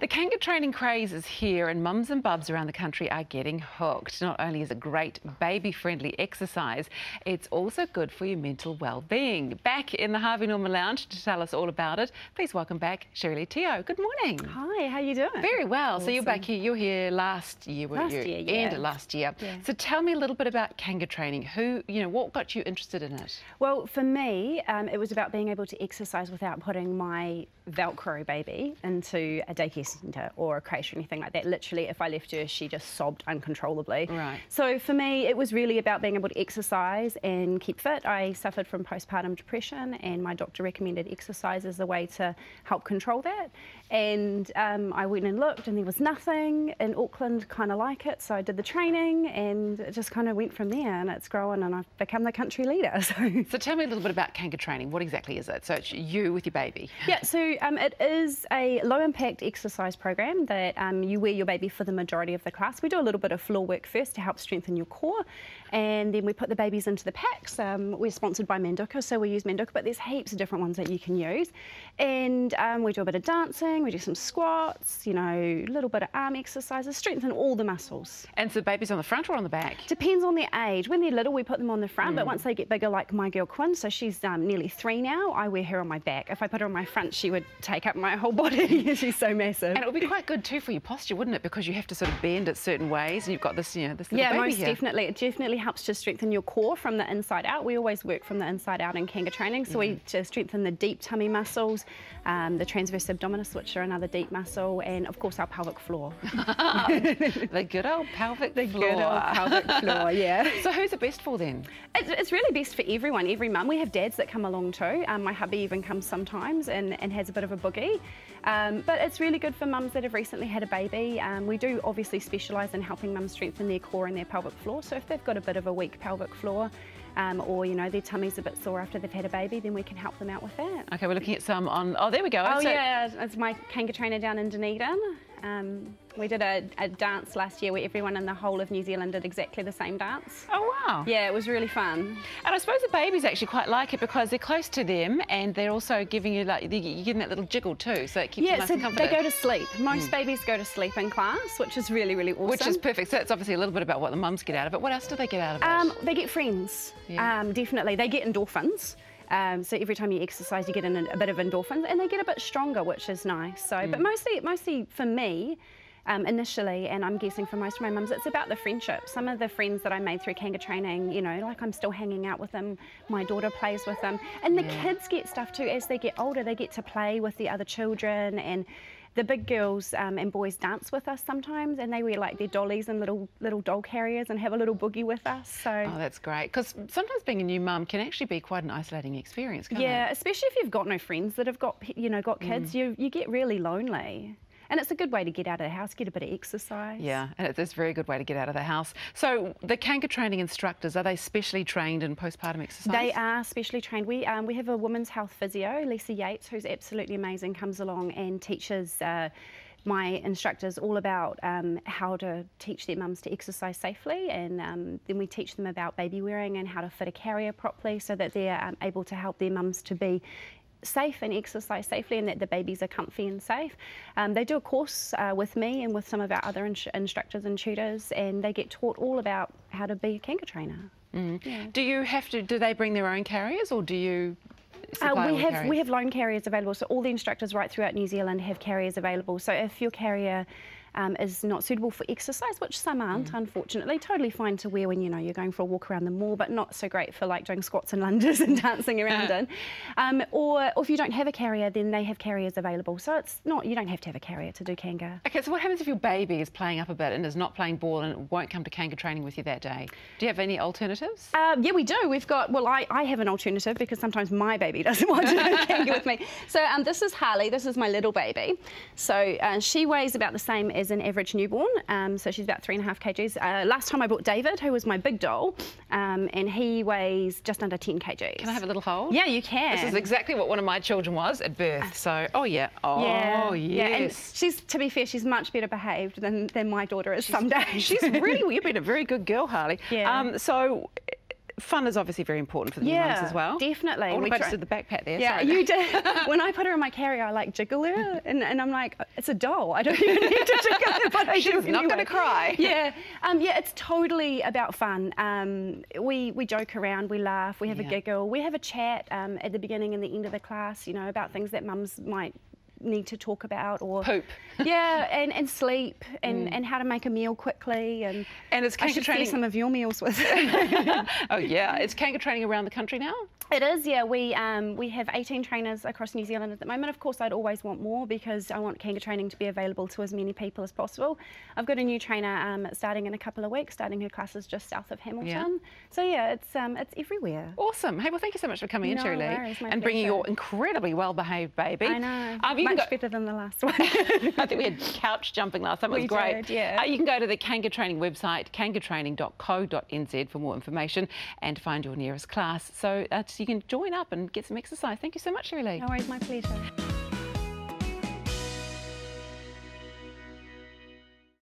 The Kanga training craze is here, and mums and bubs around the country are getting hooked. Not only is it great baby friendly exercise, it's also good for your mental well being. Back in the Harvey Norman Lounge to tell us all about it, please welcome back Sherylee Teoh. Good morning. Hi, how are you doing? Very well. Awesome. So you're back here, you're here last year, weren't last you? Year, yeah. End of last year. Yeah. So tell me a little bit about Kanga training. Who, you know, what got you interested in it? Well, for me, um, it was about being able to exercise without putting my Velcro baby into a daycare centre or a creche or anything like that. Literally, if I left her, she just sobbed uncontrollably. Right. So for me, it was really about being able to exercise and keep fit. I suffered from postpartum depression, and my doctor recommended exercise as a way to help control that. And um, I went and looked, and there was nothing in Auckland kind of like it. So I did the training, and it just kind of went from there. And it's grown, and I've become the country leader. So, so tell me a little bit about Kanga training. What exactly is it? So it's you with your baby. Yeah. So um, it is a low impact exercise program that um, you wear your baby for the majority of the class. We do a little bit of floor work first to help strengthen your core, and then we put the babies into the packs. Um, we're sponsored by Manduca, so we use Manduca, but there's heaps of different ones that you can use. And um, we do a bit of dancing, we do some squats, you know, a little bit of arm exercises, strengthen all the muscles. And so the baby's on the front or on the back? Depends on their age. When they're little, we put them on the front, mm. but once they get bigger, like my girl Quinn, so she's um, nearly three now, I wear her on my back. If I put her on my front, she would take up my whole body. she's so massive. And it would be quite good too for your posture, wouldn't it? Because you have to sort of bend it certain ways, and you've got this, you know, this little yeah, baby most here. definitely. It definitely helps to strengthen your core from the inside out. We always work from the inside out in Kanga training, so mm. we to strengthen the deep tummy muscles, um, the transverse abdominis, which are another deep muscle, and of course our pelvic floor. the good old pelvic the floor. The good old pelvic floor, yeah. So who's it best for then? It's, it's really best for everyone, every mum. We have dads that come along too. Um, my hubby even comes sometimes and, and has a bit of a boogie. Um, but it's really good for mums that have recently had a baby. Um, we do obviously specialise in helping mums strengthen their core and their pelvic floor. So if they've got a bit of a weak pelvic floor, um, or you know their tummy's a bit sore after they've had a baby, then we can help them out with that. Okay, we're looking at some on. Oh, there we go. Oh so, yeah, it's my Kanga trainer down in Dunedin. Um, we did a, a, dance last year where everyone in the whole of New Zealand did exactly the same dance. Oh, wow. Yeah, it was really fun. And I suppose the babies actually quite like it because they're close to them and they're also giving you, like, you're getting that little jiggle too, so it keeps yeah, them nice so and comfortable. they go to sleep. Most mm. babies go to sleep in class, which is really, really awesome. Which is perfect. So it's obviously a little bit about what the mums get out of it. What else do they get out of it? Um, they get friends, yeah. um, definitely. They get endorphins. Um, so every time you exercise, you get in a, a, bit of endorphins, and they get a bit stronger, which is nice. So, mm. but mostly, mostly for me, um, initially, and I'm guessing for most of my mums, it's about the friendship. Some of the friends that I made through Kanga training, you know, like I'm still hanging out with them. My daughter plays with them, and the yeah. kids get stuff too as they get older. They get to play with the other children and the big girls um, and boys dance with us sometimes, and they wear like their dollies and little little doll carriers and have a little boogie with us. So oh, that's great because sometimes being a new mum can actually be quite an isolating experience. yeah, it? especially if you've got no friends that have got you know got kids, mm. you you get really lonely. And it's a good way to get out of the house, get a bit of exercise. Yeah, and it's a very good way to get out of the house. So the Kanga training instructors, are they specially trained in postpartum exercise? They are specially trained. We, um, we have a women's health physio, Lisa Yates, who's absolutely amazing, comes along and teaches uh, my instructors all about um, how to teach their mums to exercise safely and um, then we teach them about baby wearing and how to fit a carrier properly so that they're um, able to help their mums to be safe and exercise safely and that the babies are comfy and safe. Um, they do a course uh, with me and with some of our other instructors and tutors and they get taught all about how to be a Kanga trainer. Mm. Yeah. Do you have to, do they bring their own carriers or do you uh, we have carriers? we have loan carriers available. So all the instructors right throughout New Zealand have carriers available. So if your carrier um, is not suitable for exercise, which some aren't, mm. unfortunately. Totally fine to wear when you know you're going for a walk around the mall, but not so great for like doing squats and lunges and dancing around in. Um, or, or if you don't have a carrier, then they have carriers available. So it's not you don't have to have a carrier to do Kanga. Okay, so what happens if your baby is playing up a bit and is not playing ball and won't come to Kanga training with you that day? Do you have any alternatives? Um, yeah, we do. We've got well, I, I have an alternative because sometimes my baby doesn't want to do Kanga with me. So um, this is Harley. This is my little baby. So uh, she weighs about the same as an average newborn, um, so she's about three and a half kgs. Uh, last time I bought David, who was my big doll, um, and he weighs just under 10 kgs. Can I have a little hold? Yeah, you can. This is exactly what one of my children was at birth. So, oh yeah, oh yeah, yes. Yeah. And she's, to be fair, she's much better behaved than, than my daughter is she's, some days. She's really, you've been a very good girl, Harley. Yeah. Um, so fun is obviously very important for the yeah, mums as well. definitely. All We try- the backpack there. Yeah, sorry. you did. when I put her in my carrier, I like jiggle her, and, and I'm like, it's a doll. I don't even need to jiggle her, but I She's do not anyway. gonna cry. Yeah, um, yeah, it's totally about fun. Um, we we joke around, we laugh, we have Yeah. a giggle, we have a chat um, at the beginning and the end of the class, you know, about things that mums might need to talk about or Poop. yeah and, and sleep and, and how to make a meal quickly and And it's I kangaroo should training. some of your meals with oh yeah, it's kangaroo training around the country now. It is, yeah. We um, we have 18 trainers across New Zealand at the moment. Of course, I'd always want more because I want Kanga training to be available to as many people as possible. I've got a new trainer um, starting in a couple of weeks, starting her classes just south of Hamilton. Yeah. So yeah, it's um, it's everywhere. Awesome. Hey, well, thank you so much for coming in, No Sherylee, worries, and bringing your incredibly well-behaved baby. I know, Um, you much go- better than the last one. I think we had couch jumping last time. It was We great. did, yeah. Uh, you can go to the Kanga Training website, kangatraining.co.nz for more information and find your nearest class. So, uh, so you can join up and get some exercise. Thank you so much, Sherylee. no worries, my pleasure.